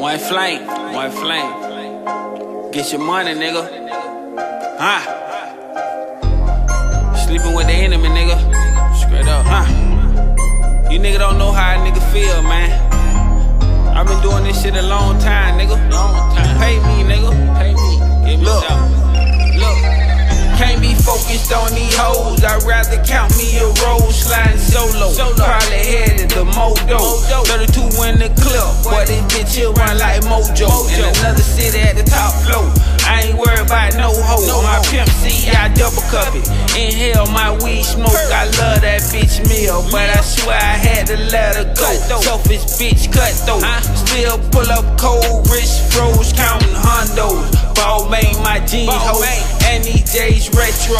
One Flaim, one Flaim. Get your money, nigga. Huh? Sleeping with the enemy, nigga. Straight up, huh? You nigga don't know how a nigga feel, man. I've been doing this shit a long time, nigga. Long time. Pay me, nigga. Pay me. Give me Look. Focused on these hoes. I'd rather count me a roll sliding solo. Probably headed the Modo. 32 in the clip, but this bitch here run like Mojo. In another city at the top floor. I ain't worried about no hoe. My pimp C, I double cup it. Inhale my weed smoke. I love that bitch meal, but I swear I had to let her go. Selfish bitch cut though. Still pull up cold, wrist froze, counting hondos. Balmain my jeans, hoe. These J's retro.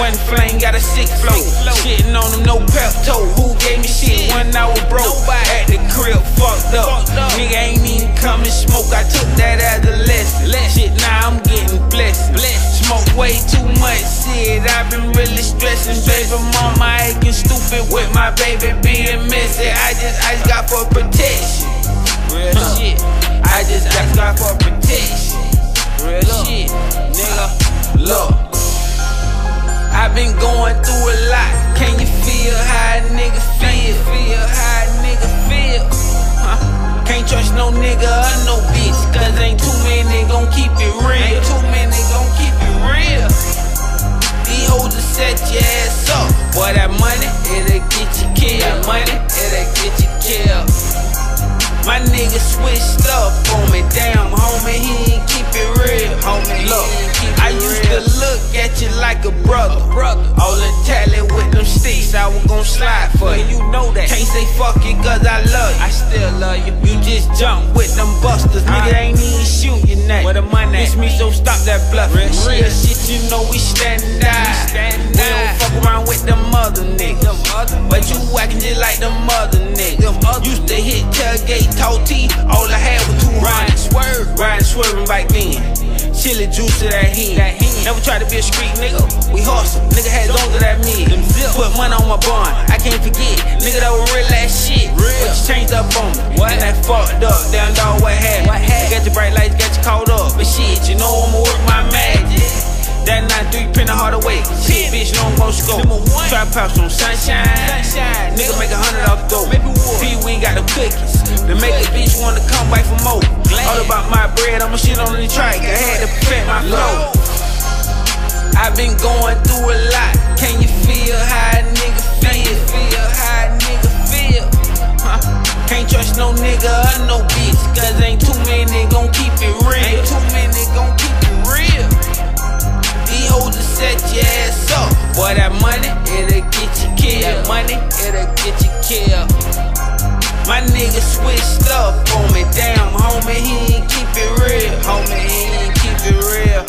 One Flaim got a sick flow. Shitting on them, no Pepto. Who gave me shit when I was broke? At the crib, fucked up. Nigga ain't even come and smoke. I took that as a lesson. Shit, now I'm getting blessed. Smoke way too much shit. I've been really stressing. Baby mama acting stupid with my baby being messy. I just, I just got for protection. Real shit. Been going through a lot. Can you feel how a nigga feel? Feel how a nigga feel? Huh? Can't trust no nigga or no bitch, cause ain't too many gon' keep it real. Ain't too many gon' keep it real. These hoes will set your ass up. Boy, that money, it'll get you killed. That money, it'll get you killed. My nigga switched up on me, damn homie, he ain't keep it real. Homie, look, I used to look at you like a brother. All in tally with them sticks, I was gon' slide for you. You know that. Can't say fuck you cause I love you. I still love you. You just jump with them busters. Nigga ain't even shoot your neck. Where the money? It's me, so stop that bluff. Real, Real shit, you know we stand and die. We don't fuck around with them other niggas. But you acting just like them other niggas. Used to hit tailgate, talk T. All I had was two riding swerve, riding swerving back then. Chili juice to that hen. Never tried to be a street nigga. We hustle. Nigga had zones of that mid. Put money on my bond. I can't forget. Nigga that was real ass shit. Real. But you changed up on me. What? And that fucked up. Down dog what happened? What happened? Got your bright lights, got you caught up. But shit, you know I'ma work my magic. That 9-3 print a hard away. Shit, bitch, no more scope. Trap house on sunshine. sunshine. Nigga make a hundred off the dope. P, we ain't got the cookies. To make a bitch wanna come back for more. Bread, I'ma shit on the track. I had to perfect my flow. I've been going through a lot. switched up on me. Damn, homie, he ain't keep it real. Homie, he ain't keep it real.